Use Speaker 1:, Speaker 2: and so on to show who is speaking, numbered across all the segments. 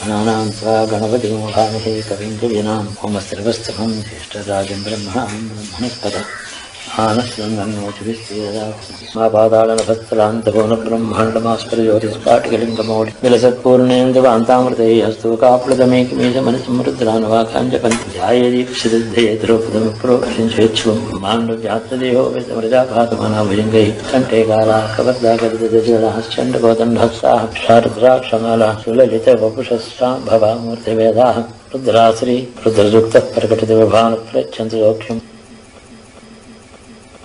Speaker 1: गणानां सा गणपतिं भामहे कविं कवीनां होमस्त्रवस्तकं ज्येष्ठराजं ब्रह्मणां ब्रह्मणस्पद మా పాదాళనభస్లాంతపూర్ణ బ్రహ్మాండమాస్పరజ్యోతిస్పాటికలింగమౌళి విలసత్పూర్ణేంద్రవాంతామృతైః స్తూకాప్లతమేకమీశమనుసమృద్రానువాకాంజపంచాయేదీక్షిద్ధయే ద్రౌపదం ప్రోక్షించేచ్ఛువం మాండవ్యాత్మదేహో విమృజాపాతమనాభుజంగై కంఠే కాలాः కవర్దాగరితజలాశ్చండగోదండస్సాः శారుద్రాక్షమాలాः సులలితవపుషస్సాం భవామూర్తివేదాः రుద్రాశ్రీ రుద్రయుక్తः ప్రకటిత విభాను ప్రచ్చంతు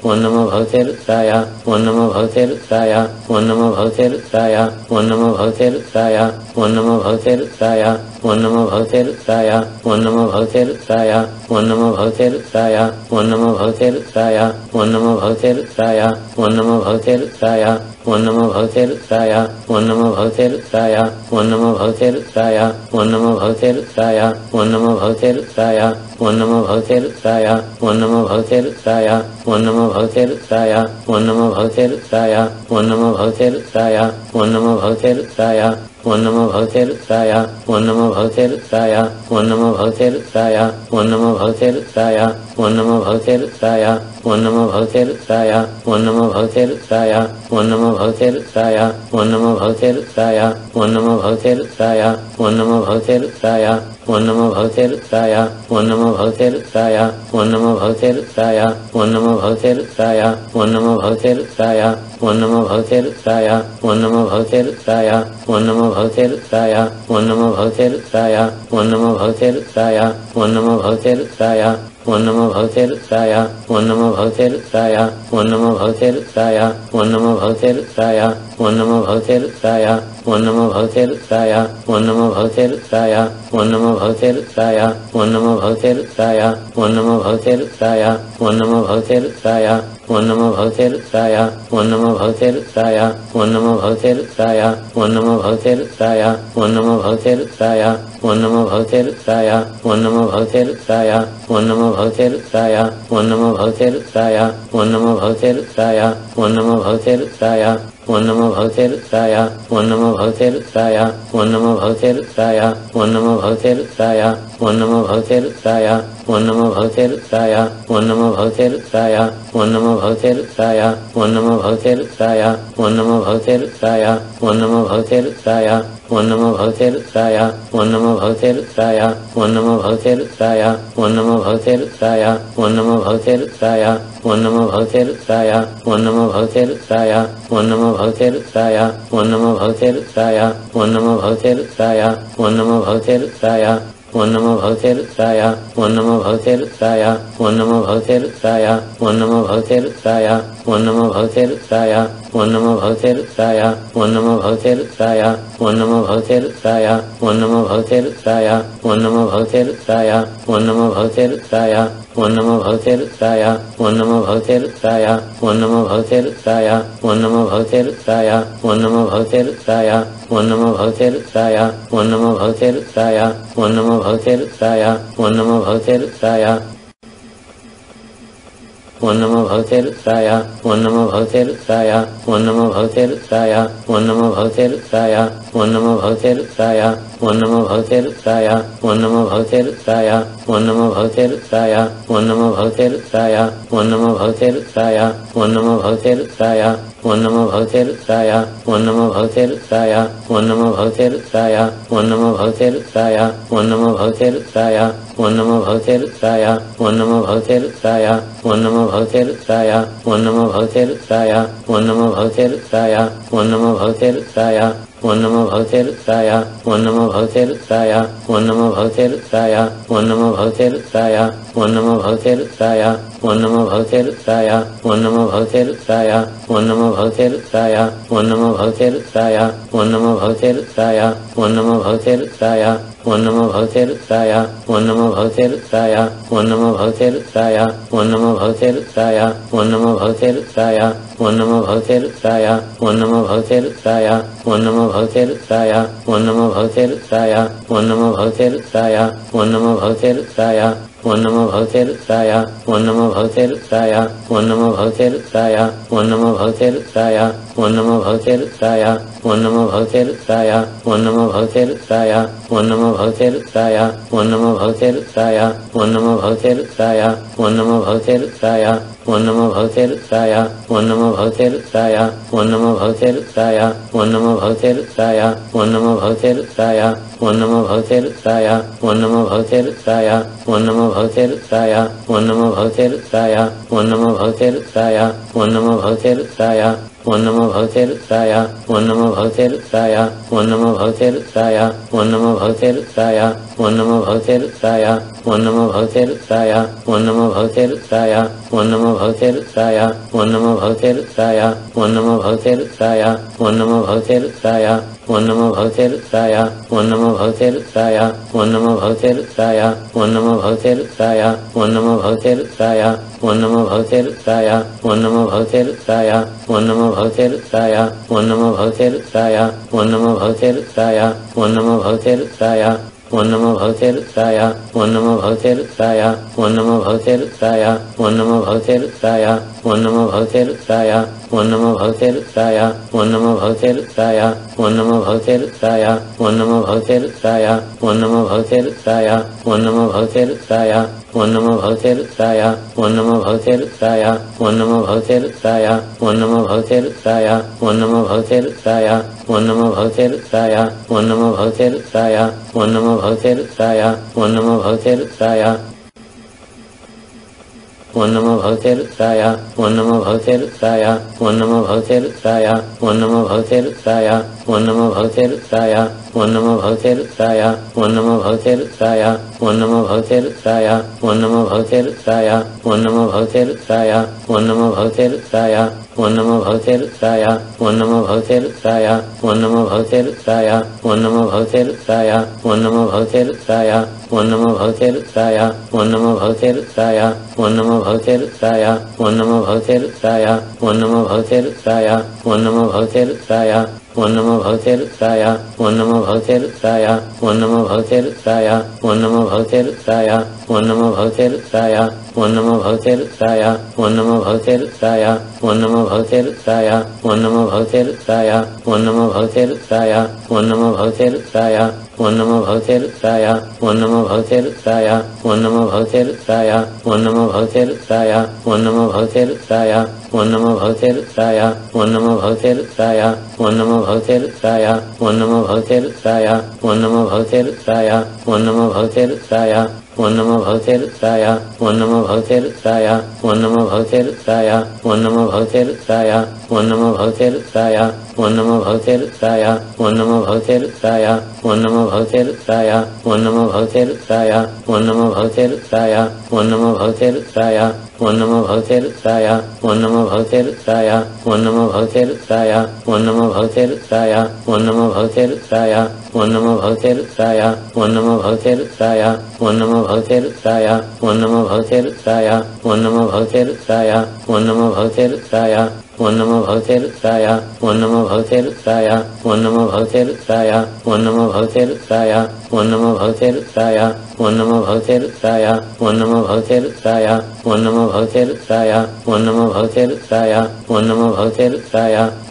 Speaker 1: ఓం నమో భగవతే రుద్రాయ ఓం నమో భగవతే రుద్రాయ ఓం నమో భగవతే రుద్రాయ ఓం నమో భగవతే రుద్రాయ ఓం నమో భగవతే రుద్రాయ ఓం నమో భగవతే రుద్రాయ ఓం నమో భగవతే రుద్రాయ ఓం నమో భగవతే రుద్రాయ ఓం నమో భగవతే రుద్రాయ ఓం నమో భగవతే రుద్రాయ ఓం నమో భగవతే రుద్రాయ ఓం నమో భగవతే రుద్రాయ ఓం నమో భగవతే రుద్రాయ ఓం నమో భగవతే రుద్రాయ ఓం నమో భగవతే రుద్రాయ ఓం నమో భగవతే రుద్రాయ ఓం నమో భగవతే రుద్రాయ ఓం నమో భగవతే రుద్రాయ ఓం నమో భగవతే రుద్రాయ ఓం నమో భగవతే రుద్రాయ ఓం నమో భగవతే రుద్రాయ ఓం నమో భగవతే రుద్రాయ ఓం నమో భగవతే రుద్రాయ ఓం నమో భగవతే రుద్రాయ ఓం నమో భగవతే రుద్రాయ ఓం నమో భగవతే రుద్రాయ ఓం నమో భగవతే రుద్రాయ ఓం నమో భగవతే రుద్రాయ ఓం నమో భగవతే రుద్రాయ ఓం నమో భగవతే రుద్రాయ ఓం నమో భగవతే రుద్రాయ ఓం నమో భగవతే రుద్రాయ ఓం నమో భగవతే రుద్రాయ ఓం నమో భగవతే రుద్రాయ ఓం నమో భగవతే రుద్రాయ ఓం నమో భగవతే రుద్రాయ ఓం నమో భగవతే రుద్రాయ ఓం నమో భగవతే రుద్రాయ ఓం నమో భగతేరుద్రాయ ఓం నమో భగతేరుద్రాయ ఓం నమో భగతేరుద్రాయ ఓం నమో భగతేరుద్రాయ ఓం నమో భగతేరుద్రాయ ఓం నమో భగతేరుద్రాయ ఓం నమో భగవతే రుద్రాయ ఓం నమో భగవతే రుద్రాయ ఓం నమో భగవతే రుద్రాయ ఓం నమో భగవతే రుద్రాయ ఓం నమో భగవతే రుద్రాయ ఓం నమో భగవతే రుద్రాయ ఓం నమో భగవతే రుద్రాయ ఓం నమో భగవతే రుద్రాయ ఓం నమో భగవతే రుద్రాయ ఓం నమో భగవతే రుద్రాయ ఓం నమో భగవతే రుద్రాయ ఓం నమో భగవతే రుద్రాయ ఓం నమో భగవతే రుద్రాయ ఓం నమో భగవతే రుద్రాయ ఓం నమో భగవతే రుద్రాయ ఓం నమో భగవతే రుద్రాయ ఓం నమో భగవతే రుద్రాయ ఓం నమో భగవతే రుద్రాయ ఓం నమో భగవతే రుద్రాయ ఓం నమో భగవతే రుద్రాయ ఓం నమో భగవతే రుద్రాయ ఓం నమో భగవతే రుద్రాయ ఓం నమో భగవతే రుద్రాయ ఓం నమో భగవతే రుద్రాయ ఓం నమో భగవతే రుద్రాయ ఓం నమో భగవతే రుద్రాయ ఓం నమో భగవతే రుద్రాయ ఓం నమో భగవతే రుద్రాయ ఓం నమో భగవతే రుద్రాయ ఓం నమో భగవతే రుద్రాయ ఓం నమో భగవతే రుద్రాయ ఓం నమో భగవతే రుద్రాయ ఓం నమో భగవతే రుద్రాయ ఓం నమో భగవతే రుద్రాయ ఓం నమో భగవతే రుద్రాయ ఓం నమో భగవతే రుద్రాయ ఓం నమో భగవతే రుద్రాయ ఓం నమో భగవతే రుద్రాయ ఓం నమో భగవతే రుద్రాయ ఓం నమో భగవతే రుద్రాయ ఓం నమో భగవతే రుద్రాయ ఓం నమో భగవతే రుద్రాయ ఓం నమో భగవతే రుద్రాయ ఓం నమో భగవతే రుద్రాయ ఓం నమో భగవతే రుద్రాయ ఓం నమో భగవతే రుద్రాయ ఓం నమో భగవతే రుద్రాయ ఓం నమో భగవతే రుద్రాయ ఓం నమో భగవతే రుద్రాయ ఓం నమో భగవతే రుద్రాయ ఓం నమో భగవతే రుద్రాయ ఓం నమో భగవతే రుద్రాయ ఓం నమో భగవతే రుద్రాయ ఓం నమో భగవతే రుద్రాయ ఓం నమో భగవతే రుద్రాయ ఓం నమో భగవతే రుద్రాయ ఓం నమో భగవతే రుద్రాయ ఓం నమో భగవతే రుద్రాయ ఓం నమో భగవతే రుద్రాయ ఓం నమో భగవతే రుద్రాయ ఓం నమో భగవతే రుద్రాయ ఓం నమో భగవతే రుద్రాయ ఓం నమో భగవతే రుద్రాయ ఓం నమో భగవతే రుద్రాయ ఓం నమో భగతేరుద్రాయ ఓం నమో భగతేరుద్రాయ ఓం నమో భగతేరుద్రాయ ఓం నమో భగతేరుద్రాయ ఓం నమో భగతేరుద్రాయ ఓం నమో భగవతే రుద్రాయ ఓం నమో భగవతే రుద్రాయ ఓం నమో భగవతే రుద్రాయ ఓం నమో భగవతే రుద్రాయ ఓం నమో భగవతే ఓం నమో భగవతే ఓం నమో భగవతే ఓం నమో భగవతే ఓం నమో భగవతే ఓం నమో భగవతే ఓం నమో భగవతే ఓం నమో భగవతే ఓం నమో భగవతే ఓం నమో భగవతే ఓం నమో భగవతే ఓం నమో భగవతే ఓం నమో భగవతే ఓం నమో భగవతే రుద్రాయ ఓం నమో భగవతే రుద్రాయ ఓం నమో భగవతే రుద్రాయ ఓం నమో భగవతే రుద్రాయ ఓం నమో భగవతే రుద్రాయ ఓం నమో భగవతే రుద్రాయ ఓం నమో భగవతే రుద్రాయ ఓం నమో భగవతే రుద్రాయ ఓం నమో భగవతే రుద్రాయ ఓం నమో భగవతే రుద్రాయ ఓం నమో భగవతే రుద్రాయ ఓం నమో భగవతే రుద్రాయ ఓం నమో భగవతే రుద్రాయ ఓం నమో భగవతే రుద్రాయ ఓం నమో భగవతే రుద్రాయ ఓం నమో భగవతే రుద్రాయ ఓం నమో భగవతే రుద్రాయ ఓం నమో భగవతే రుద్రాయ ఓం నమో భగవతే రుద్రాయ ఓం నమో భగవతే రుద్రాయ ఓం నమో భగవతే రుద్రాయ ఓం నమో భగవతే రుద్రాయ ఓం నమో భగవతే రుద్రాయ ఓం నమో భగవతే రుద్రాయ ఓం నమో భగవతే రుద్రాయ ఓం నమో భగవతే రుద్రాయ ఓం నమో భగవతే రుద్రాయ ఓం నమో భగవతే రుద్రాయ ఓం నమో భగవతే రుద్రాయ ఓం నమో భగవతే రుద్రాయ ఓం నమో భగవతే రుద్రాయ ఓం నమో భగవతే రుద్రాయ ఓం నమో భగవతే రుద్రాయ ఓం నమో భగవతే రుద్రాయ ఓం నమో భగవతే రుద్రాయ ఓం నమో భగవతే రుద్రాయ ఓం నమో భగవతే రుద్రాయ ఓం నమో భగవతే ఓం నమో భగవతే ఓం నమో భగవతే ఓం నమో భగవతే ఓం నమో భగవతే ఓం నమో భగవతే ఓం నమో భగవతే ఓం నమో భగవతే ఓం నమో భగవతే ఓం నమో భగవతే ఓం నమో భగవతే ఓం నమో భగవతే ఓం నమో భగవతే రుద్రాయ ఓం నమో భగవతే రుద్రాయ ఓం నమో భగవతే రుద్రాయ ఓం నమో భగవతే రుద్రాయ ఓం నమో భగవతే రుద్రాయ ఓం నమో భగవతే రుద్రాయ ఓం నమో భగవతే రుద్రాయ ఓం నమో భగవతే రుద్రాయ ఓం నమో భగవతే రుద్రాయ ఓం నమో భగవతే రుద్రాయ ఓం నమో భగవతే రుద్రాయ ఓం నమో భగవతే రుద్రాయ ఓం నమో భగవతే రుద్రాయ ఓం నమో భగవతే రుద్రాయ ఓం నమో భగవతే రుద్రాయ ఓం నమో భగవతే రుద్రాయ ఓం నమో భగవతే రుద్రాయ ఓం నమో భగవతే రుద్రాయ ఓం నమో భగవతే రుద్రాయ ఓం నమో భగవతే ఓం నమో భగవతే ఓం నమో భగవతే ఓం నమో భగవతే ఓం నమో భగవతే ఓం నమో భగవతే ఓం నమో భగవతే ఓం నమో భగవతే ఓం నమో భగవతే ఓం నమో భగవతే రుద్రాయ ఓం నమో భగవతే రుద్రాయ ఓం నమో భగవతే రుద్రాయ ఓం నమో భగవతే రుద్రాయ ఓం నమో భగవతే రుద్రాయ ఓం నమో భగవతే రుద్రాయ ఓం నమో భగవతే రుద్రాయ ఓం నమో భగవతే రుద్రాయ ఓం నమో భగవతే రుద్రాయ ఓం నమో భగవతే రుద్రాయ ఓం నమో భగవతే రుద్రాయ ఓం నమో భగవతే రుద్రాయ ఓం నమో భగవతే రుద్రాయ ఓం నమో భగవతే రుద్రాయ ఓం నమో భగవతే రుద్రాయ ఓం నమో భగవతే రుద్రాయ ఓం నమో భగవతే రుద్రాయ ఓం నమో భగవతే రుద్రాయ ఓం నమో భగవతే రుద్రాయ ఓం నమో భగవతే రుద్రాయ ఓం నమో భగవతే రుద్రాయ ఓం నమో భగవతే రుద్రాయ ఓం నమో భగవతే రుద్రాయ ఓం నమో భగవతే రుద్రాయ ఓం నమో భగవతే రుద్రాయ ఓం నమో భగవతే రుద్రాయ ఓం నమో భగవతే రుద్రాయ ఓం నమో భగవతే రుద్రాయ ఓం నమో భగవతే ఓం నమో భగవతే ఓం నమో భగవతే ఓం నమో భగవతే ఓం నమో భగవతే ఓం నమో భగవతే ఓం నమో భగవతే ఓం నమో భగవతే ఓం నమో భగవతే ఓం నమో భగవతే ఓం నమో భగవతే రుద్రాయ ఓం నమో భగవతే రుద్రాయ ఓం నమో భగవతే ఓం నమో భగవతే ఓం నమో భగవతే ఓం నమో భగవతే ఓం నమో భగవతే ఓం నమో భగవతే ఓం నమో భగవతే ఓం నమో భగవతే రుద్రాయ ఓం నమో భగవతే రుద్రాయ ఓం నమో భగవతే రుద్రాయ ఓం నమో భగవతే రుద్రాయ ఓం నమో భగవతే రుద్రాయ ఓం నమో భగవతే రుద్రాయ ఓం నమో భగవతే రుద్రాయ ఓం నమో భగవతే రుద్రాయ ఓం నమో భగవతే రుద్రాయ ఓం నమో భగవతే రుద్రాయ ఓం నమో భగవతే రుద్రాయ ఓం నమో భగవతే రుద్రాయ ఓం నమో భగవతే రుద్రాయ ఓం నమో భగవతే రుద్రాయ ఓం నమో భగవతే రుద్రాయ ఓం నమో భగవతే రుద్రాయ ఓం నమో భగవతే రుద్రాయ ఓం నమో భగవతే రుద్రాయ ఓం నమో భగవతే రుద్రాయ ఓం నమో భగవతే రుద్రాయ ఓం నమో భగవతే రుద్రాయ ఓం నమో భగవతే రుద్రాయ ఓం నమో భగవతే రుద్రాయ ఓం నమో భగవతే రుద్రాయ ఓం నమో భగవతే రుద్రాయ ఓం నమో భగవతే రుద్రాయ ఓం నమో భగవతే రుద్రాయ ఓం నమో భగవతే రుద్రాయ ఓం నమో భగవతే రుద్రాయ ఓం నమో భగవతే రుద్రాయ ఓం నమో భగవతే రుద్రాయ ఓం నమో భగవతే రుద్రాయ ఓం నమో భగవతే రుద్రాయ ఓం నమో భగవతే రుద్రాయ ఓం నమో భగవతే రుద్రాయ ఓం నమో భగవతే రుద్రాయ ఓం నమో భగవతే రుద్రాయ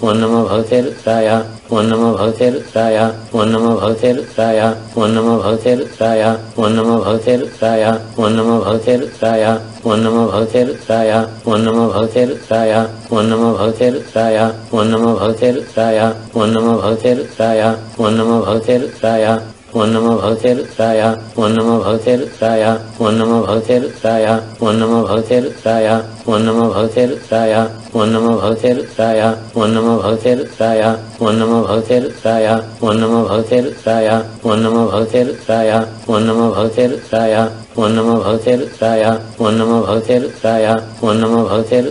Speaker 1: ఓం నమో భగవతే రుద్రాయ ఓం నమో భగవతే రుద్రాయ ఓం నమో భగవతే రుద్రాయ ఓం నమో భగవతే రుద్రాయ ఓం నమో భగవతే రుద్రాయ ఓం నమో భగవతే రుద్రాయ ఓం నమో భగవతే రుద్రాయ ఓం నమో భగవతే రుద్రాయ ఓం నమో భగవతే రుద్రాయ ఓం నమో భగవతే రుద్రాయ ఓం నమో భగవతే రుద్రాయ ఓం నమో భగవతే రుద్రాయ ఓం నమో భగవతే రుద్రాయ ఓం నమో భగవతే రుద్రాయ. ఓం నమో భగవతే రుద్రాయ. ఓం నమో భగవతే రుద్రాయ ఓం నమో భగవతే రుద్రాయ ఓం నమో భగవతే రుద్రాయ ఓం నమో భగవతే రుద్రాయ ఓం నమో భగవతే ఓం నమో భగవతే ఓం నమో భగవతే ఓం నమో భగవతే ఓం నమో భగవతే ఓం నమో భగవతే ఓం నమో భగవతే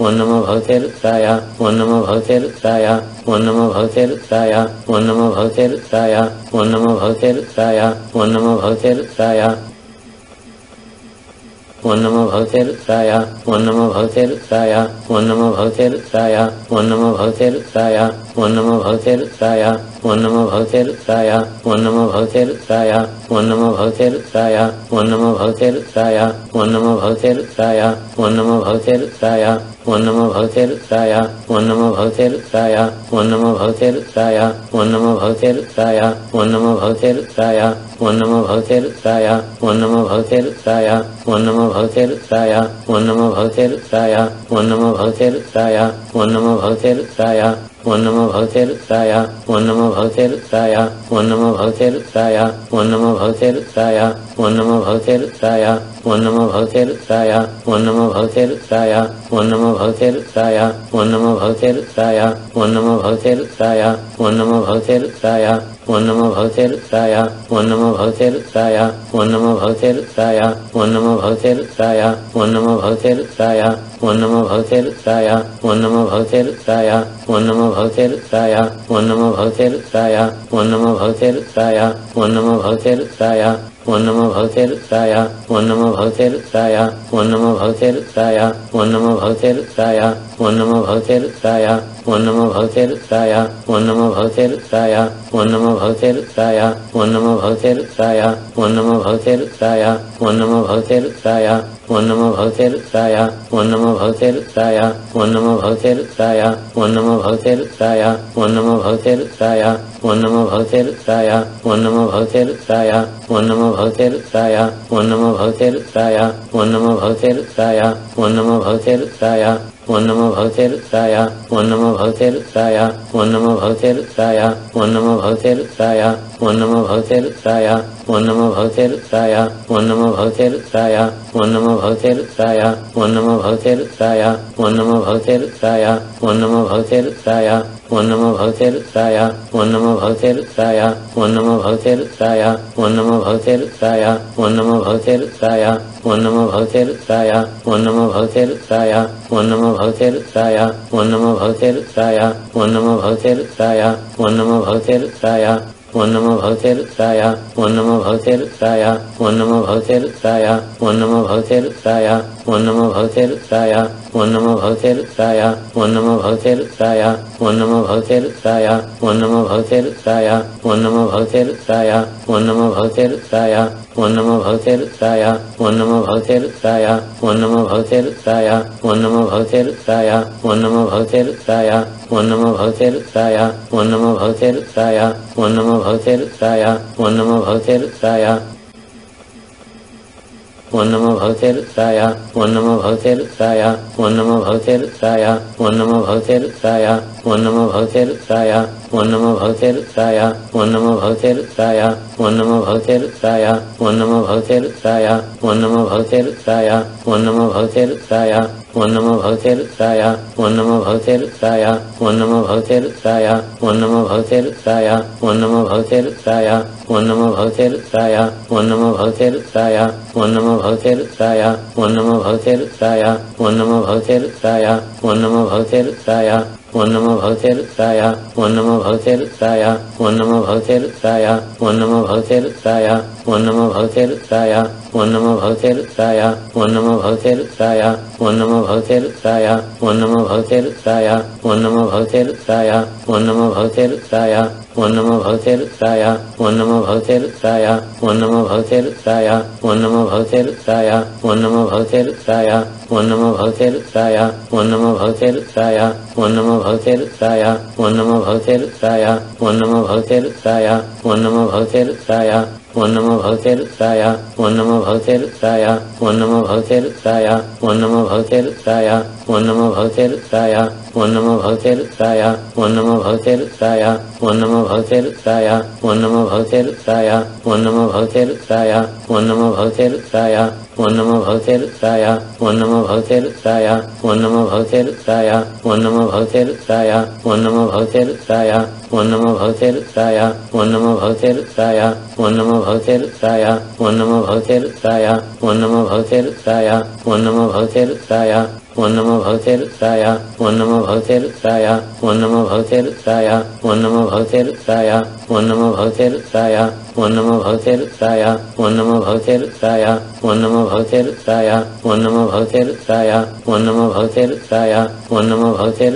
Speaker 1: ఓం నమో భగవతే ఓం నమో భగవతే ఓం నమో భగవతే ఓం నమో భగవతే ఓం నమో భగవతే ఓం నమో భగవతే ఓం నమో భగవతే ఓం నమో భగవతే రుద్రాయ ఓం నమో భగవతే రుద్రాయ ఓం నమో భగవతే రుద్రాయ ఓం నమో భగవతే రుద్రాయ ఓం నమో భగవతే రుద్రాయ ఓం నమో భగవతే రుద్రాయ ఓం నమో భగవతే రుద్రాయ ఓం నమో భగవతే రుద్రాయ ఓం నమో భగవతే రుద్రాయ ఓం నమో భగవతే రుద్రాయ ఓం నమో భగవతే రుద్రాయ ఓం నమో భగవతే రుద్రాయ ఓం నమో భగవతే రుద్రాయ ఓం నమో భగవతే రుద్రాయ ఓం నమో భగవతే రుద్రాయ ఓం నమో భగవతే రుద్రాయ ఓం నమో భగవతే రుద్రాయ ఓం నమో భగవతే రుద్రాయ ఓం నమో భగవతే రుద్రాయ ఓం నమో భగవతే రుద్రాయ ఓం నమో భగవతే రుద్రాయ ఓం నమో భగవతే రుద్రాయ ఓం నమో భగవతే రుద్రాయ ఓం నమో భగవతే రుద్రాయ ఓం నమో భగవతే ఓం నమో భగవతే ఓం నమో భగవతే ఓం నమో భగవతే ఓం నమో భగవతే ఓం నమో భగవతే ఓం నమో భగవతే ఓం నమో భగవతే ఓం నమో భగవతే ఓం నమో భగవతే రుద్రాయ ఓం నమో భగవతే రుద్రాయ ఓం నమో భగవతే రుద్రాయ ఓం నమో భగవతే రుద్రాయ ఓం నమో భగవతే రుద్రాయ ఓం నమో భగవతే రుద్రాయ ఓం నమో భగవతే రుద్రాయ ఓం నమో భగవతే రుద్రాయ ఓం నమో భగవతే రుద్రాయ ఓం నమో భగవతే రుద్రాయ ఓం నమో భగవతే రుద్రాయ ఓం నమో భగవతే రుద్రాయ ఓం నమో భగవతే రుద్రాయ ఓం నమో భగవతే రుద్రాయ ఓం నమో భగవతే రుద్రాయ ఓం నమో భగవతే రుద్రాయ ఓం నమో భగవతే రుద్రాయ ఓం నమో భగవతే రుద్రాయ ఓం నమో భగవతే రుద్రాయ ఓం నమో భగవతే రుద్రాయ ఓం నమో భగవతే రుద్రాయ నమో భగవతే రుద్రాయ నమో భగవతే రుద్రాయ నమో భగవతే రుద్రాయ నమో భగవతే రుద్రాయ నమో భగవతే రుద్రాయ నమో భగవతే రుద్రాయ నమో భగవతే రుద్రాయ నమో భగవతే రుద్రాయ నమో భగవతే రుద్రాయ నమో భగవతే రుద్రాయ నమో భగవతే రుద్రాయ నమో భగవతే ఓం నమో భగవతే రుద్రాయ ఓం నమో భగవతే రుద్రాయ ఓం నమో భగవతే రుద్రాయ ఓం నమో భగవతే రుద్రాయ ఓం నమో భగవతే రుద్రాయ ఓం నమో భగవతే రుద్రాయ ఓం నమో భగవతే రుద్రాయ ఓం నమో భగవతే రుద్రాయ ఓం నమో భగవతే రుద్రాయ ఓం నమో భగవతే రుద్రాయ ఓం నమో భగవతే రుద్రాయ ఓం నమో భగవతే రుద్రాయ ఓం నమో భగవతే రుద్రాయ ఓం నమో భగవతే రుద్రాయ ఓం నమో భగవతే రుద్రాయ ఓం నమో భగవతే రుద్రాయ ఓం నమో భగవతే రుద్రాయ ఓం నమో భగవతే రుద్రాయ ఓం నమో భగవతే రుద్రాయ ఓం నమో భగవతే రుద్రాయ ఓం నమో భగవతే రుద్రాయ ఓం నమో భగవతే రుద్రాయ ఓం నమో భగవతే రుద్రాయ ఓం నమో భగవతే రుద్రాయ ఓం నమో భగవతే రుద్రాయ ఓం నమో భగవతే రుద్రాయ ఓం నమో భగవతే రుద్రాయ ఓం నమో భగవతే రుద్రాయ ఓం నమో భగవతే రుద్రాయ ఓం నమో భగవతే రుద్రాయ ఓం నమో భగవతే రుద్రాయ ఓం నమో భగవతే రుద్రాయ ఓం నమో భగవతే రుద్రాయ ఓం నమో భగవతే రుద్రాయ ఓం నమో భగవతే రుద్రాయ ఓం నమో భగవతే రుద్రాయ ఓం నమో భగవతే రుద్రాయ ఓం నమో భగవతే రుద్రాయ ఓం నమో భగవతే రుద్రాయ ఓం నమో భగవతే రుద్రాయ ఓం నమో భగవతే రుద్రాయ ఓం నమో భగవతే రుద్రాయ ఓం నమో భగవతే రుద్రాయ ఓం నమో భగవతే రుద్రాయ ఓం నమో భగవతే రుద్రాయ ఓం నమో భగవతే రుద్రాయ ఓం నమో భగవతే రుద్రాయ ఓం నమో భగవతే రుద్రాయ ఓం నమో భగవతే రుద్రాయ ఓం నమో భగవతే రుద్రాయ ఓం నమో భగవతే రుద్రాయ ఓం నమో భగవతే రుద్రాయ ఓం నమో భగవతే రుద్రాయ ఓం నమో భగవతే రుద్రాయ ఓం నమో భగవతే రుద్రాయ ఓం నమో భగవతే రుద్రాయ ఓం నమో భగవతే రుద్రాయ ఓం నమో భగవతే రుద్రాయ ఓం నమో భగవతే రుద్రాయ ఓం నమో భగవతే రుద్రాయ ఓం నమో భగవతే రుద్రాయ ఓం నమో భగవతే రుద్రాయ ఓం నమో భగవతే రుద్రాయ ఓం నమో భగవతే రుద్రాయ ఓం నమో భగవతే రుద్రాయ ఓం నమో భగవతే రుద్రాయ ఓం నమో భగవతే రుద్రాయ ఓం నమో భగవతే రుద్రాయ ఓం నమో భగవతే రుద్రాయ ఓం నమో భగవతే రుద్రాయ ఓం నమో భగవతే రుద్రాయ ఓం నమో భగవతే రుద్రాయ ఓం నమో భగవతే రుద్రాయ ఓం నమో భగవతే రుద్రాయ ఓం నమో భగవతే రుద్రాయ ఓం నమో భగవతే రుద్రాయ ఓం నమో భగవతే రుద్రాయ ఓం నమో భగవతే రుద్రాయ ఓం నమో భగవతే రుద్రాయ ఓం నమో భగవతే రుద్రాయ ఓం నమో భగవతే రుద్రాయ ఓం నమో భగవతే రుద్రాయ ఓం నమో భగవతే రుద్రాయ ఓం నమో భగవతే రుద్రాయ ఓం నమో భగవతే రుద్రాయ ఓం నమో భగవతే రుద్రాయ ఓం నమో భగవతే రుద్రాయ ఓం నమో భగవతే రుద్రాయ ఓం నమో భగవతే ఓం నమో భగవతే ఓం నమో భగవతే ఓం నమో భగవతే ఓం నమో భగవతే ఓం నమో భగవతే ఓం నమో భగవతే ఓం నమో భగవతే ఓం నమో భగవతే ఓం నమో భగవతే రుద్రాయ ఓం నమో భగవతే రుద్రాయ ఓం నమో భగవతే ఓం నమో భగవతే ఓం నమో భగవతే ఓం నమో భగవతే ఓం నమో భగవతే ఓం నమో భగవతే ఓం నమో భగవతే ఓం నమో భగవతే ఓం నమో భగవతే ఓం నమో భగవతే రుద్రాయ ఓం నమో భగవతే రుద్రాయ ఓం నమో భగవతే ఓం నమో భగవతే ఓం నమో భగవతే ఓం నమో భగవతే ఓం నమో భగవతే ఓం నమో భగవతే ఓం నమో భగవతే ఓం నమో భగవతే ఓం నమో భగవతే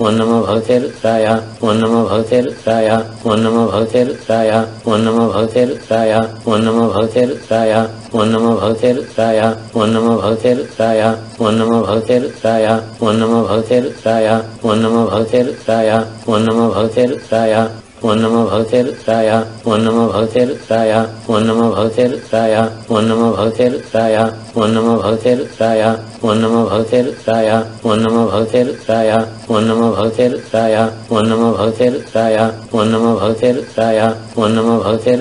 Speaker 1: ఓం నమో భగవతే రుద్రాయ ఓం నమో భగవతే రుద్రాయ ఓం నమో భగవతే రుద్రాయ ఓం నమో భగవతే రుద్రాయ ఓం నమో భగవతే రుద్రాయ ఓం నమో భగవతే రుద్రాయ ఓం నమో భగవతే రుద్రాయ ఓం నమో భగవతే రుద్రాయ ఓం నమో భగవతే రుద్రాయ ఓం నమో భగవతే రుద్రాయ ఓం నమో భగవతే రుద్రాయ ఓం నమో భగవతే రుద్రాయ ఓం నమో భగవతే రుద్రాయ ఓం నమో భగవతే ఓం నమో భగవతే ఓం నమో భగవతే ఓం నమో భగవతే ఓం నమో భగవతే ఓం నమో భగవతే ఓం నమో భగవతే ఓం నమో భగవతే ఓం నమో భగవతే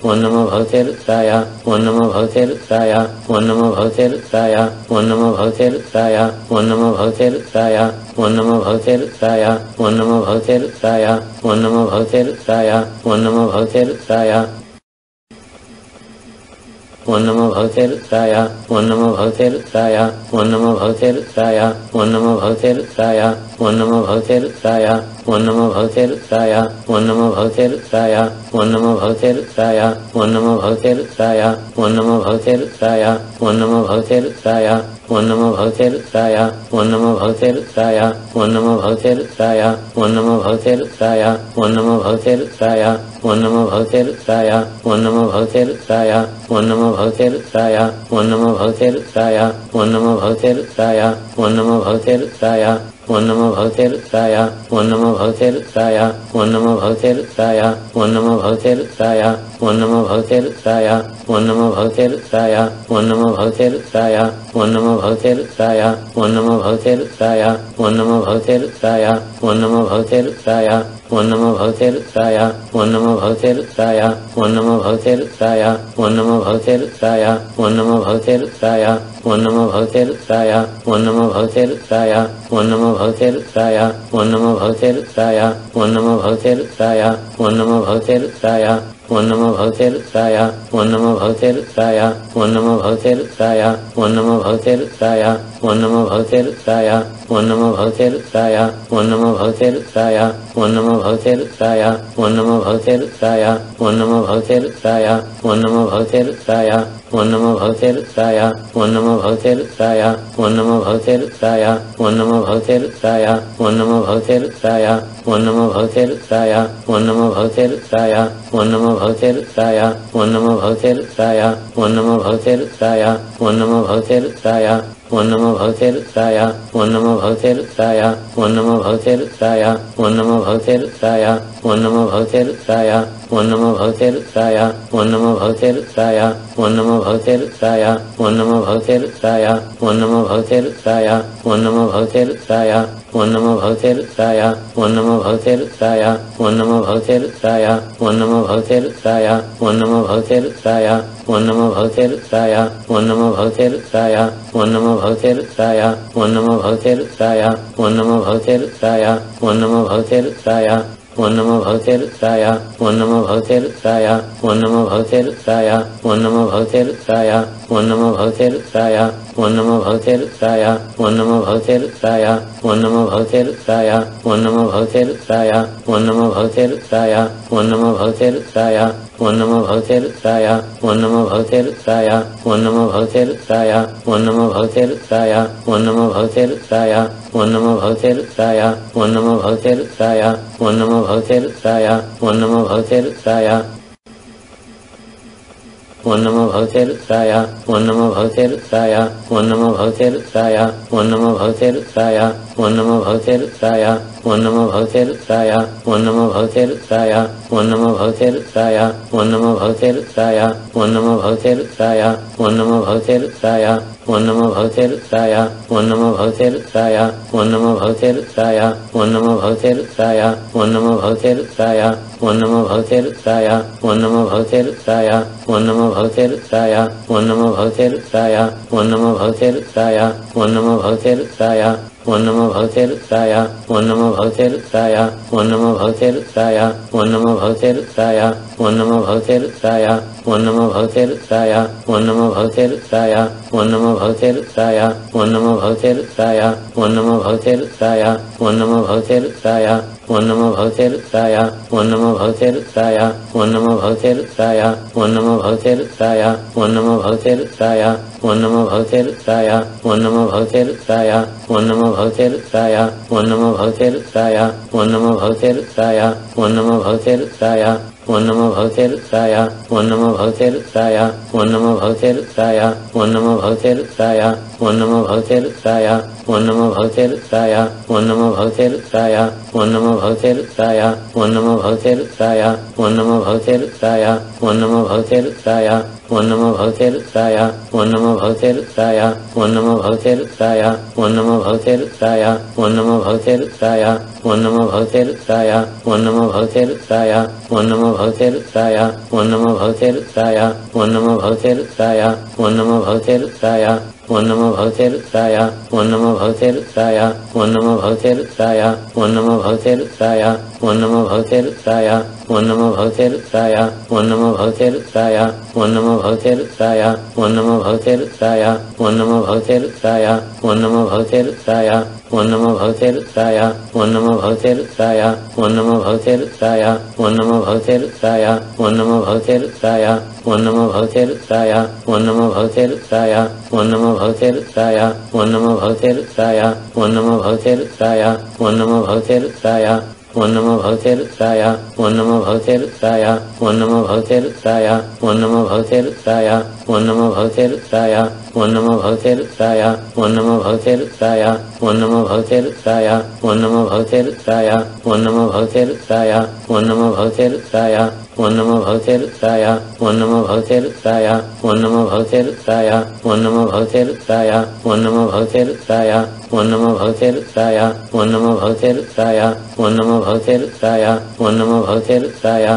Speaker 1: ఓం నమో భగవతే రుద్రాయ ఓం నమో భగవతే రుద్రాయ ఓం నమో భగవతే రుద్రాయ ఓం నమో భగవతే రుద్రాయ ఓం నమో భగవతే రుద్రాయ ఓం నమో భగవతే రుద్రాయ ఓం నమో భగవతే రుద్రాయ ఓం నమో భగవతే రుద్రాయ ఓం నమో భగవతే రుద్రాయ ఓం నమో భగవతే రుద్రాయ ఓం నమో భగవతే రుద్రాయ ఓం నమో భగవతే రుద్రాయ ఓం నమో భగవతే రుద్రాయ ఓం నమో భగవతే రుద్రాయ ఓం నమో భగవతే రుద్రాయ ఓం నమో భగవతే రుద్రాయ ఓం నమో భగవతే రుద్రాయ ఓం నమో భగవతే రుద్రాయ ఓం నమో భగవతే రుద్రాయ ఓం నమో భగవతే రుద్రాయ ఓం నమో భగవతే రుద్రాయ ఓం నమో భగవతే రుద్రాయ ఓం నమో భగవతే రుద్రాయ ఓం నమో భగవతే రుద్రాయ ఓం నమో భగవతే రుద్రాయ ఓం నమో భగవతే రుద్రాయ ఓం నమో భగవతే రుద్రాయ ఓం నమో భగవతే రుద్రాయ ఓం నమో భగవతే రుద్రాయ ఓం నమో భగవతే రుద్రాయ ఓం నమో భగవతే రుద్రాయ ఓం నమో భగవతే రుద్రాయ ఓం నమో భగవతే రుద్రాయ ఓం నమో భగవతే రుద్రాయ ఓం నమో భగవతే రుద్రాయ ఓం నమో భగవతే రుద్రాయ ఓం నమో భగవతే రుద్రాయ ఓం నమో భగవతే రుద్రాయ ఓం నమో భగవతే రుద్రాయ ఓం నమో భగవతే రుద్రాయ ఓం నమో భగవతే రుద్రాయ ఓం నమో భగవతే రుద్రాయ ఓం నమో భగవతే రుద్రాయ ఓం నమో భగవతే రుద్రాయ ఓం నమో భగవతే రుద్రాయ ఓం నమో భగవతే రుద్రాయ ఓం నమో భగవతే రుద్రాయ ఓం నమో భగవతే రుద్రాయ ఓం నమో భగవతే రుద్రాయ ఓం నమో భగవతే రుద్రాయ ఓం నమో భగవతే రుద్రాయ ఓం నమో భగవతే రుద్రాయ ఓం నమో భగవతే రుద్రాయ ఓం నమో భగవతే రుద్రాయ ఓం నమో భగవతే రుద్రాయ ఓం నమో భగవతే రుద్రాయ ఓం నమో భగవతే రుద్రాయ ఓం నమో భగవతే రుద్రాయ ఓం నమో భగవతే రుద్రాయ ఓం నమో భగవతే రుద్రాయ ఓం నమో భగవతే రుద్రాయ ఓం నమో భగవతే రుద్రాయ ఓం నమో భగవతే రుద్రాయ ఓం నమో భగవతే రుద్రాయ ఓం నమో భగవతే రుద్రాయ ఓం నమో భగవతే రుద్రాయ ఓం నమో భగవతే రుద్రాయ ఓం నమో భగవతే రుద్రాయ ఓం నమో భగవతే రుద్రాయ ఓం నమో భగవతే రుద్రాయ ఓం నమో భగవతే రుద్రాయ ఓం నమో భగవతే రుద్రాయ ఓం నమో భగవతే రుద్రాయ ఓం నమో భగవతే రుద్రాయ ఓం నమో భగవతే రుద్రాయ ఓం నమో భగవతే రుద్రాయ ఓం నమో భగవతే రుద్రాయ ఓం నమో భగవతే రుద్రాయ ఓం నమో భగవతే రుద్రాయ ఓం నమో భగవతే రుద్రాయ ఓం నమో భగవతే రుద్రాయ ఓం నమో భగవతే రుద్రాయ ఓం నమో భగవతే రుద్రాయ ఓం నమో భగవతే రుద్రాయ ఓం నమో భగవతే రుద్రాయ ఓం నమో భగవతే రుద్రాయ ఓం నమో భగవతే రుద్రాయ ఓం నమో భగవతే రుద్రాయ ఓం నమో భగవతే రుద్రాయ ఓం నమో భగవతే రుద్రాయ ఓం నమో భగవతే రుద్రాయ ఓం నమో భగవతే రుద్రాయ ఓం నమో భగవతే రుద్రాయ ఓం నమో భగవతే రుద్రాయ ఓం నమో భగవతే రుద్రాయ ఓం నమో భగవతే రుద్రాయ ఓం నమో భగవతే రుద్రాయ ఓం నమో భగవతే రుద్రాయ ఓం నమో భగవతే రుద్రాయ ఓం నమో భగవతే రుద్రాయ ఓం నమో భగవతే రుద్రాయ. ఓం నమో భగవతే రుద్రాయ ఓం నమో భగవతే రుద్రాయ ఓం నమో భగవతే రుద్రాయ ఓం నమో భగవతే రుద్రాయ ఓం నమో భగవతే రుద్రాయ ఓం నమో భగవతే రుద్రాయ ఓం నమో భగవతే రుద్రాయ ఓం నమో భగవతే రుద్రాయ ఓం నమో భగవతే రుద్రాయ ఓం నమో భగవతే రుద్రాయ ఓం నమో భగవతే రుద్రాయ ఓం నమో భగవతే రుద్రాయ ఓం నమో భగవతే రుద్రాయ ఓం నమో భగవతే రుద్రాయ ఓం నమో భగవతే రుద్రాయ ఓం నమో భగవతే రుద్రాయ ఓం నమో భగవతే రుద్రాయ ఓం నమో భగవతే రుద్రాయ ఓం నమో భగవతే రుద్రాయ ఓం నమో భగవతే ఓం నమో భగవతే ఓం నమో భగవతే ఓం నమో భగవతే ఓం నమో భగవతే ఓం నమో భగవతే ఓం నమో భగవతే ఓం నమో భగవతే ఓం నమో భగవతే ఓం నమో భగవతే ఓం నమో భగవతే రుద్రాయ ఓం నమో భగవతే రుద్రాయ ఓం నమో భగవతే రుద్రాయ ఓం నమో భగవతే రుద్రాయ ఓం నమో భగవతే రుద్రాయ ఓం నమో భగవతే రుద్రాయ ఓం నమో భగవతే రుద్రాయ ఓం నమో భగవతే రుద్రాయ ఓం నమో భగవతే రుద్రాయ ఓం నమో భగవతే రుద్రాయ ఓం నమో భగవతే రుద్రాయ ఓం నమో భగవతే రుద్రాయ ఓం నమో భగవతే రుద్రాయ ఓం నమో భగవతే రుద్రాయ ఓం నమో భగవతే రుద్రాయ ఓం నమో భగవతే రుద్రాయ ఓం నమో భగవతే రుద్రాయ ఓం నమో భగవతే రుద్రాయ ఓం నమో భగవతే రుద్రాయ ఓం నమో భగవతే రుద్రాయ ఓం నమో భగవతే రుద్రాయ ఓం నమో భగవతే రుద్రాయ ఓం నమో భగవతే రుద్రాయ ఓం నమో భగవతే రుద్రాయ ఓం నమో భగవతే రుద్రాయ ఓం నమో భగవతే రుద్రాయ ఓం నమో భగవతే రుద్రాయ ఓం నమో భగవతే రుద్రాయ ఓం నమో భగవతే రుద్రాయ ఓం నమో భగవతే రుద్రాయ ఓం నమో భగవతే రుద్రాయ ఓం నమో భగవతే రుద్రాయ ఓం నమో భగవతే రుద్రాయ ఓం నమో భగవతే రుద్రాయ ఓం నమో భగవతే రుద్రాయ ఓం నమో భగవతే రుద్రాయ ఓం నమో భగవతే రుద్రాయ ఓం నమో భగవతే రుద్రాయ ఓం నమో భగవతే రుద్రాయ ఓం నమో భగవతే రుద్రాయ ఓం నమో భగవతే రుద్రాయ ఓం నమో భగవతే రుద్రాయ ఓం నమో భగవతే రుద్రాయ ఓం నమో భగవతే రుద్రాయ ఓం నమో భగవతే రుద్రాయ ఓం నమో భగవతే రుద్రాయ ఓం నమో భగవతే రుద్రాయ ఓం నమో భగవతే రుద్రాయ ఓం నమో భగవతే రుద్రాయ ఓం నమో భగవతే రుద్రాయ ఓం నమో భగవతే రుద్రాయ ఓం నమో భగవతే రుద్రాయ ఓం నమో భగవతే రుద్రాయ ఓం నమో భగవతే రుద్రాయ ఓం నమో భగవతే రుద్రాయ ఓం నమో భగవతే రుద్రాయ ఓం నమో భగవతే రుద్రాయ ఓం నమో భగవతే రుద్రాయ ఓం నమో భగవతే రుద్రాయ ఓం నమో భగవతే రుద్రాయ ఓం నమో భగవతే రుద్రాయ ఓం నమో భగవతే రుద్రాయ ఓం నమో భగవతే రుద్రాయ ఓం నమో భగవతే రుద్రాయ ఓం నమో భగవతే రుద్రాయ ఓం నమో భగవతే రుద్రాయ ఓం నమో భగవతే ఓం నమో భగవతే ఓం నమో భగవతే ఓం నమో భగవతే ఓం నమో భగవతే ఓం నమో భగవతే ఓం నమో భగవతే ఓం నమో భగవతే ఓం నమో భగవతే ఓం నమో భగవతే రుద్రాయ ఓం నమో భగవతే రుద్రాయ ఓం నమో భగవతే ఓం నమో భగవతే ఓం నమో భగవతే ఓం నమో భగవతే ఓం నమో భగవతే ఓం నమో భగవతే ఓం నమో భగవతే ఓం నమో భగవతే ఓం నమో భగవతే ఓం నమో భగవతే రుద్రాయ ఓం నమో భగవతే రుద్రాయ ఓం నమో భగవతే రుద్రాయ ఓం నమో భగవతే రుద్రాయ ఓం నమో భగవతే రుద్రాయ ఓం నమో భగవతే రుద్రాయ ఓం నమో భగవతే రుద్రాయ ఓం నమో భగవతే రుద్రాయ ఓం నమో భగవతే రుద్రాయ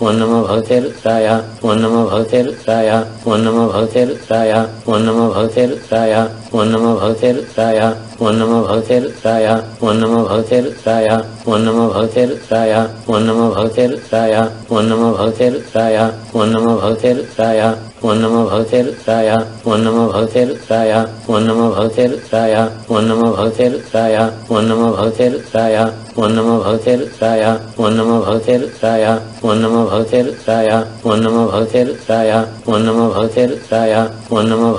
Speaker 1: ఓం నమో భగవతే రుద్రాయ ఓం నమో భగవతే రుద్రాయ ఓం నమో భగవతే రుద్రాయ ఓం నమో భగవతే రుద్రాయ ఓం నమో భగవతే రుద్రాయ ఓం నమో భగవతే రుద్రాయ ఓం నమో భగవతే రుద్రాయ ఓం నమో భగవతే రుద్రాయ ఓం నమో భగవతే రుద్రాయ ఓం నమో భగవతే రుద్రాయ ఓం నమో భగవతే రుద్రాయ ఓం నమో భగవతే రుద్రాయ ఓం నమో భగవతే రుద్రాయ ఓం నమో భగవతే రుద్రాయ ఓం నమో భగవతే రుద్రాయ ఓం నమో భగవతే రుద్రాయ ఓం నమో భగవతే రుద్రాయ ఓం నమో భగవతే రుద్రాయ ఓం నమో భగవతే రుద్రాయ ఓం నమో భగవతే రుద్రాయ ఓం నమో భగవతే రుద్రాయ ఓం నమో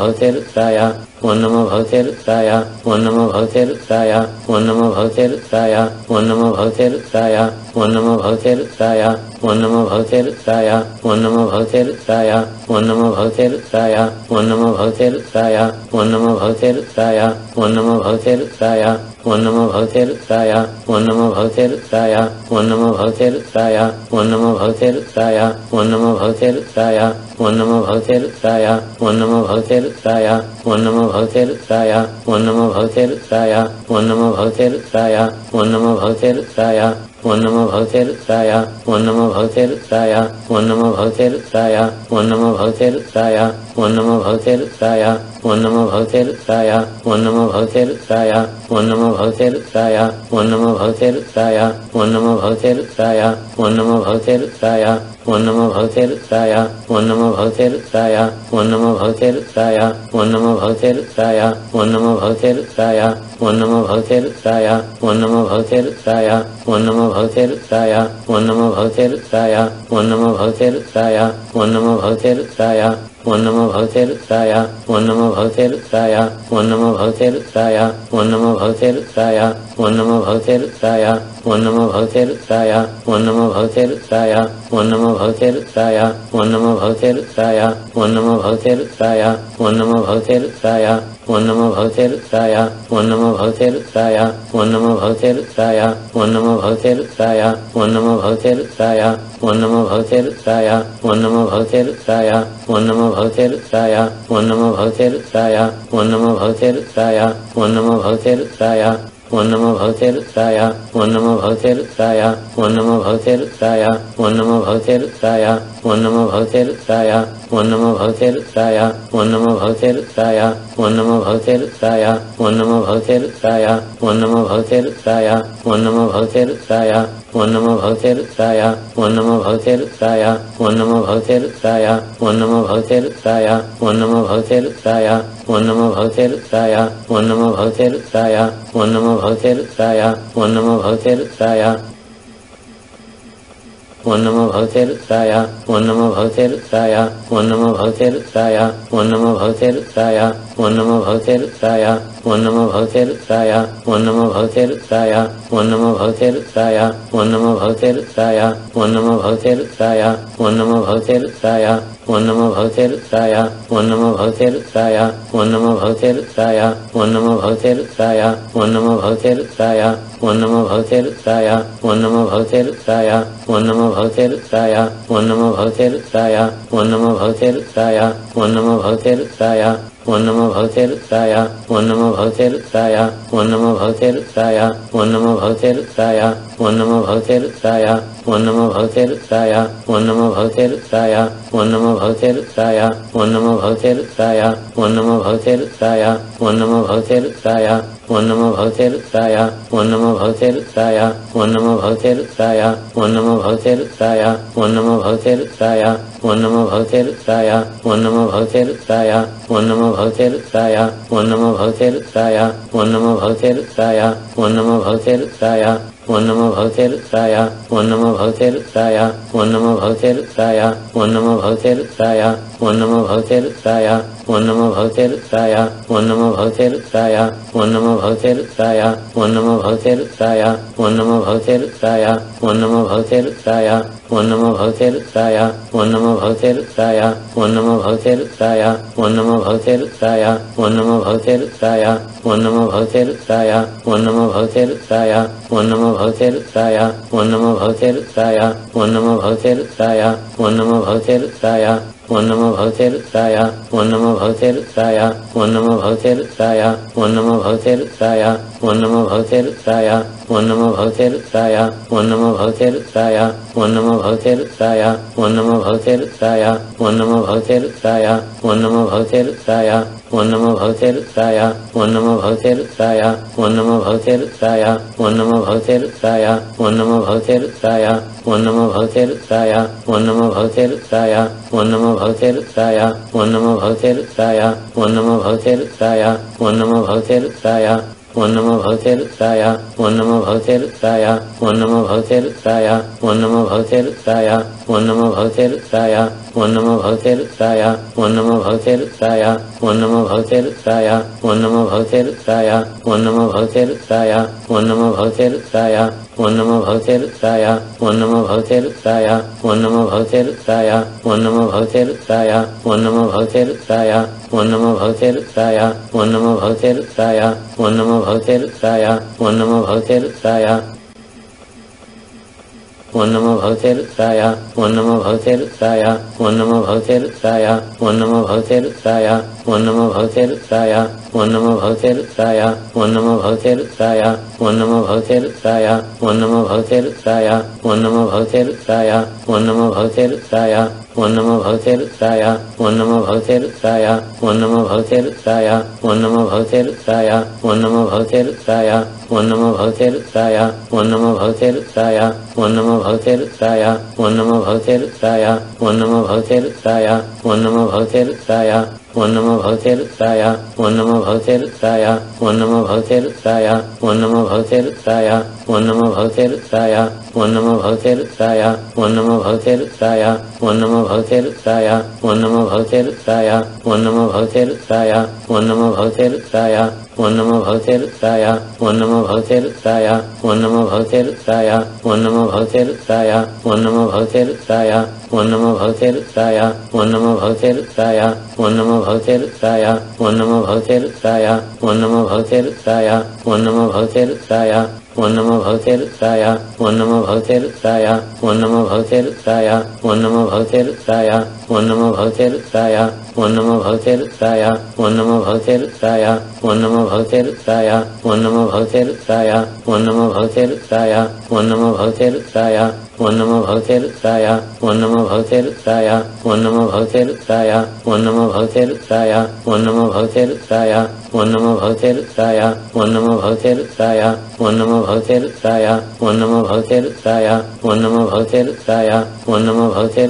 Speaker 1: భగవతే రుద్రాయ ఓం నమో భగవతే రుద్రాయ ఓం నమో భగవతే రుద్రాయ ఓం నమో భగవతే రుద్రాయ ఓం నమో భగవతే రుద్రాయ ఓం నమో భగవతే రుద్రాయ ఓం నమో భగవతే రుద్రాయ ఓం నమో భగవతే రుద్రాయ ఓం నమో భగవతే రుద్రాయ ఓం నమో భగవతే రుద్రాయ ఓం నమో భగవతే రుద్రాయ ఓం నమో భగవతే రుద్రాయ ఓం నమో భగవతే రుద్రాయ ఓం నమో భగవతే రుద్రాయ ఓం నమో భగవతే రుద్రాయ ఓం నమో భగవతే రుద్రాయ ఓం నమో భగవతే రుద్రాయ ఓం నమో భగవతే రుద్రాయ ఓం నమో భగవతే రుద్రాయ ఓం నమో భగవతే రుద్రాయ ఓం నమో భగవతే రుద్రాయ ఓం నమో భగవతే రుద్రాయ ఓం నమో భగవతే రుద్రాయ ఓం నమో భగవతే రుద్రాయ ఓం నమో భగవతే రుద్రాయ ఓం నమో భగవతే రుద్రాయ ఓం నమో భగవతే రుద్రాయ ఓం నమో భగవతే రుద్రాయ ఓం నమో భగవతే రుద్రాయ ఓం నమో భగవతే రుద్రాయ ఓం నమో భగవతే రుద్రాయ ఓం నమో భగవతే రుద్రాయ ఓం నమో భగవతే రుద్రాయ ఓం నమో భగవతే రుద్రాయ ఓం నమో భగవతే రుద్రాయ ఓం నమో భగవతే రుద్రాయ ఓం నమో భగవతే రుద్రాయ ఓం నమో భగవతే రుద్రాయ ఓం నమో భగవతే రుద్రాయ ఓం నమో భగవతే రుద్రాయ ఓం నమో భగవతే రుద్రాయ ఓం నమో భగవతే రుద్రాయ ఓం నమో భగవతే రుద్రాయ ఓం నమో భగవతే రుద్రాయ ఓం నమో భగవతే రుద్రాయ ఓం నమో భగవతే రుద్రాయ ఓం నమో భగవతే రుద్రాయ ఓం నమో భగవతే రుద్రాయ ఓం నమో భగవతే రుద్రాయ ఓం నమో భగవతే రుద్రాయ ఓం నమో భగవతే రుద్రాయ ఓం నమో భగవతే రుద్రాయ ఓం నమో భగవతే రుద్రాయ ఓం నమో భగవతే రుద్రాయ ఓం నమో భగవతే రుద్రాయ ఓం నమో భగవతే రుద్రాయ ఓం నమో భగవతే రుద్రాయ ఓం నమో భగవతే రుద్రాయ ఓం నమో భగవతే రుద్రాయ ఓం నమో భగవతే రుద్రాయ ఓం నమో భగవతే రుద్రాయ ఓం నమో భగవతే రుద్రాయ ఓం నమో భగవతే రుద్రాయ ఓం నమో భగవతే రుద్రాయ ఓం నమో భగవతే రుద్రాయ ఓం నమో భగవతే రుద్రాయ ఓం నమో భగవతే రుద్రాయ ఓం నమో భగవతే రుద్రాయ ఓం నమో భగవతే రుద్రాయ ఓం నమో భగవతే రుద్రాయ ఓం నమో భగవతే రుద్రాయ ఓం నమో భగవతే రుద్రాయ ఓం నమో భగవతే రుద్రాయ ఓం నమో భగవతే రుద్రాయ ఓం నమో భగవతే రుద్రాయ ఓం నమో భగవతే రుద్రాయ ఓం నమో భగవతే రుద్రాయ ఓం నమో భగవతే రుద్రాయ ఓం నమో భగవతే రుద్రాయ ఓం నమో భగవతే రుద్రాయ ఓం నమో భగవతే రుద్రాయ ఓం నమో భగవతే రుద్రాయ ఓం నమో భగవతే రుద్రాయ ఓం నమో భగవతే రుద్రాయ ఓం నమో భగవతే రుద్రాయ ఓం నమో భగవతే రుద్రాయ ఓం నమో భగవతే రుద్రాయ ఓం నమో భగవతే రుద్రాయ ఓం నమో భగవతే రుద్రాయ ఓం నమో భగవతే రుద్రాయ ఓం నమో భగవతే రుద్రాయ ఓం నమో భగవతే రుద్రాయ ఓం నమో భగవతే రుద్రాయ ఓం నమో భగవతే రుద్రాయ ఓం నమో భగవతే రుద్రాయ ఓం నమో భగవతే రుద్రాయ ఓం నమో భగవతే రుద్రాయ ఓం నమో భగవతే రుద్రాయ ఓం నమో భగవతే రుద్రాయ ఓం నమో భగవతే రుద్రాయ ఓం నమో భగవతే రుద్రాయ ఓం నమో భగవతే రుద్రాయ ఓం నమో భగవతే రుద్రాయ ఓం నమో భగవతే రుద్రాయ ఓం నమో భగవతే రుద్రాయ ఓం నమో భగవతే రుద్రాయ ఓం నమో భగవతే రుద్రాయ ఓం నమో భగవతే రుద్రాయ ఓం నమో భగవతే రుద్రాయ ఓం నమో భగవతే రుద్రాయ ఓం నమో భగవతే రుద్రాయ ఓం నమో భగవతే ఓం నమో భగవతే ఓం నమో భగవతే ఓం నమో భగవతే ఓం నమో భగవతే ఓం నమో భగవతే ఓం నమో భగవతే ఓం నమో భగవతే ఓం నమో భగవతే ఓం నమో భగవతే రుద్రాయ ఓం నమో భగవతే రుద్రాయ ఓం నమో భగవతే రుద్రాయ ఓం నమో భగవతే రుద్రాయ ఓం నమో భగవతే రుద్రాయ ఓం నమో భగవతే రుద్రాయ ఓం నమో భగవతే రుద్రాయ ఓం నమో భగవతే రుద్రాయ ఓం నమో భగవతే రుద్రాయ ఓం నమో భగవతే రుద్రాయ ఓం నమో భగవతే రుద్రాయ ఓం నమో భగవతే రుద్రాయ ఓం నమో భగవతే రుద్రాయ ఓం నమో భగవతే ఓం నమో భగవతే ఓం నమో భగవతే ఓం నమో భగవతే ఓం నమో భగవతే ఓం నమో భగవతే ఓం నమో భగవతే ఓం నమో భగవతే ఓం నమో భగవతే ఓం నమో భగవతే రుద్రాయ ఓం నమో భగవతే రుద్రాయ ఓం నమో భగవతే రుద్రాయ ఓం నమో భగవతే రుద్రాయ ఓం నమో భగవతే రుద్రాయ ఓం నమో భగవతే రుద్రాయ ఓం నమో భగవతే రుద్రాయ ఓం నమో భగవతే రుద్రాయ ఓం నమో భగవతే రుద్రాయ ఓం నమో భగవతే రుద్రాయ ఓం నమో భగవతే రుద్రాయ ఓం నమో భగవతే రుద్రాయ ఓం నమో భగవతే రుద్రాయ ఓం నమో భగవతే రుద్రాయ ఓం నమో భగవతే రుద్రాయ ఓం నమో భగవతే రుద్రాయ ఓం నమో భగవతే రుద్రాయ ఓం నమో భగవతే రుద్రాయ ఓం నమో భగవతే రుద్రాయ ఓం నమో భగవతే రుద్రాయ ఓం నమో భగవతే రుద్రాయ ఓం నమో భగవతే రుద్రాయ ఓం నమో భగవతే రుద్రాయ ఓం నమో భగవతే రుద్రాయ ఓం నమో భగవతే రుద్రాయ ఓం నమో భగవతే రుద్రాయ ఓం నమో భగవతే రుద్రాయ ఓం నమో భగవతే రుద్రాయ ఓం నమో భగవతే రుద్రాయ ఓం నమో భగవతే రుద్రాయ ఓం నమో భగవతే రుద్రాయ ఓం నమో భగవతే రుద్రాయ ఓం నమో భగవతే రుద్రాయ ఓం నమో భగవతే రుద్రాయ ఓం నమో భగవతే రుద్రాయ ఓం నమో భగవతే రుద్రాయ ఓం నమో భగవతే రుద్రాయ ఓం నమో భగవతే రుద్రాయ ఓం నమో భగవతే రుద్రాయ ఓం నమో భగవతే రుద్రాయ ఓం నమో భగవతే రుద్రాయ ఓం నమో భగవతే రుద్రాయ ఓం నమో భగవతే రుద్రాయ ఓం నమో భగవతే రుద్రాయ ఓం నమో భగవతే రుద్రాయ ఓం నమో భగవతే రుద్రాయ ఓం నమో భగవతే ఓం నమో భగవతే ఓం నమో భగవతే ఓం నమో భగవతే ఓం నమో భగవతే ఓం నమో భగవతే ఓం నమో భగవతే ఓం నమో భగవతే రుద్రాయ ఓం నమో భగవతే రుద్రాయ ఓం నమో భగవతే రుద్రాయ ఓం నమో భగవతే రుద్రాయ ఓం నమో భగవతే రుద్రాయ ఓం నమో భగవతే రుద్రాయ ఓం నమో భగవతే రుద్రాయ ఓం నమో భగవతే రుద్రాయ ఓం నమో భగవతే రుద్రాయ ఓం నమో భగవతే రుద్రాయ ఓం నమో భగవతే రుద్రాయ ఓం నమో భగవతే రుద్రాయ ఓం నమో భగవతే రుద్రాయ ఓం నమో భగవతే రుద్రాయ ఓం నమో భగవతే రుద్రాయ ఓం నమో భగవతే రుద్రాయ ఓం నమో భగవతే రుద్రాయ ఓం నమో భగవతే రుద్రాయ ఓం నమో భగవతే రుద్రాయ ఓం నమో భగవతే రుద్రాయ ఓం నమో భగవతే రుద్రాయ ఓం నమో భగవతే రుద్రాయ ఓం నమో భగవతే రుద్రాయ ఓం నమో భగవతే రుద్రాయ ఓం నమో భగవతే రుద్రాయ ఓం నమో భగవతే రుద్రాయ ఓం నమో భగవతే రుద్రాయ ఓం నమో భగవతే రుద్రాయ ఓం నమో భగవతే రుద్రాయ ఓం నమో భగవతే రుద్రాయ ఓం నమో భగవతే రుద్రాయ ఓం నమో భగవతే రుద్రాయ ఓం నమో భగవతే రుద్రాయ ఓం నమో భగవతే రుద్రాయ ఓం నమో భగవతే రుద్రాయ ఓం నమో భగవతే రుద్రాయ ఓం నమో భగవతే రుద్రాయ ఓం నమో భగవతే ఓం నమో భగవతే ఓం నమో భగవతే ఓం నమో భగవతే ఓం నమో భగవతే ఓం నమో భగవతే ఓం నమో భగవతే ఓం నమో భగవతే ఓం నమో భగవతే ఓం నమో భగవతే ఓం నమో భగవతే ఓం నమో భగవతే ఓం నమో భగవతే రుద్రాయ ఓం నమో భగవతే రుద్రాయ ఓం నమో భగవతే రుద్రాయ ఓం నమో భగవతే రుద్రాయ ఓం నమో భగవతే ఓం నమో భగవతే ఓం నమో భగవతే ఓం నమో భగవతే ఓం నమో భగవతే ఓం నమో భగవతే ఓం నమో భగవతే ఓం నమో భగవతే ఓం నమో భగవతే ఓం నమో భగవతే ఓం నమో భగవతే ఓం నమో భగవతే ఓం నమో భగవతే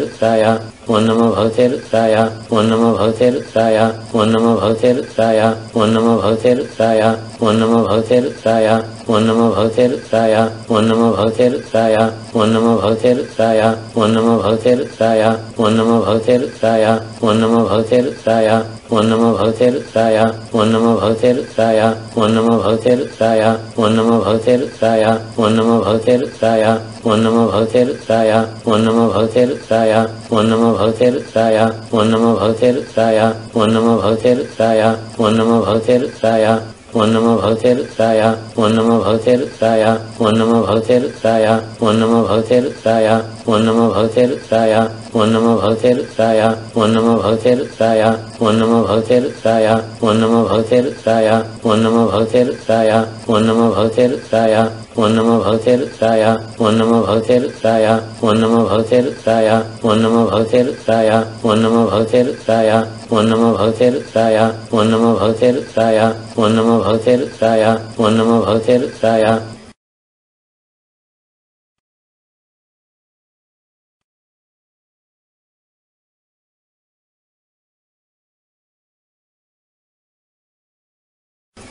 Speaker 1: ఓం నమో భగవతే రుద్రాయ ఓం నమో భగవతే రుద్రాయ ఓం నమో భగవతే రుద్రాయ ఓం నమో భగవతే రుద్రాయ ఓం నమో భగవతే రుద్రాయ ఓం నమో భగవతే రుద్రాయ ఓం నమో భగవతే రుద్రాయ ఓం నమో భగవతే రుద్రాయ ఓం నమో భగవతే రుద్రాయ ఓం నమో భగవతే రుద్రాయ ఓం నమో భగవతే రుద్రాయ ఓం నమో భగవతే రుద్రాయ ఓం నమో భగవతే రుద్రాయ ఓం నమో భగవతే రుద్రాయ ఓం నమో భగవతే రుద్రాయ ఓం నమో భగవతే రుద్రాయ ఓం నమో భగవతే రుద్రాయ ఓం నమో భగవతే రుద్రాయ ఓం నమో భగవతే రుద్రాయ ఓం నమో భగవతే రుద్రాయ ఓం నమో భగవతే రుద్రాయ ఓం నమో భగవతే రుద్రాయ ఓం నమో భగవతే రుద్రాయ ఓం నమో భగవతే రుద్రాయ ఓం నమో భగవతే రుద్రాయ ఓం నమో భగవతే రుద్రాయ ఓం నమో భగవతే రుద్రాయ ఓం నమో భగవతే రుద్రాయ ఓం నమో భగవతే రుద్రాయ ఓం నమో భగవతే రుద్రాయ ఓం నమో భగవతే రుద్రాయ ఓం నమో భగవతే రుద్రాయ ఓం నమో భగవతే రుద్రాయ ఓం నమో భగవతే రుద్రాయ ఓం నమో భగవతే రుద్రాయ ఓం నమో భగవతే రుద్రాయ ఓం నమో భగవతే రుద్రాయ ఓం నమో భగవతే రుద్రాయ ఓం నమో భగవతే రుద్రాయ ఓం నమో భగవతే రుద్రాయ ఓం నమో భగవతే రుద్రాయ ఓం నమో భగవతే రుద్రాయ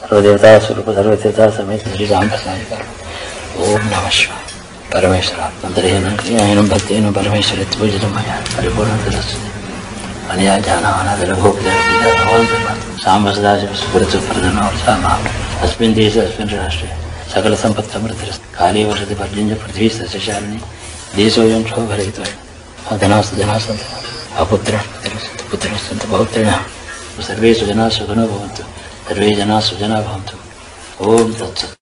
Speaker 2: సర్వదేవతా స్వరూప సర్వదేవతా సమేత శ్రీరామ ప్రసాద ఓం నమ శివాయ పరమేశ్వర అంతరేణ ఆయన భక్తేన పరమేశ్వర పూజితం మయా పరిపూర్ణ తదస్సు అనయా జానవానాదరభోపిత సాంబ సదాశివ సుబ్రత ప్రధాన అస్మిన్ దేశే అస్మిన్ రాష్ట్రే సకల సంపత్ సమృద్ధి కాళీ వర్షతి పర్జన్య పృథ్వీ సస్యశాలిని దేశోయం శోభరహిత ధనాస్తు ధనాసంత అపుత్ర పుత్రస్సంత బహుత్రిణ సర్వే సుజనా సుఖనో భవంతు సర్వే జనా సుజనా భవంతు ఓం తత్సత్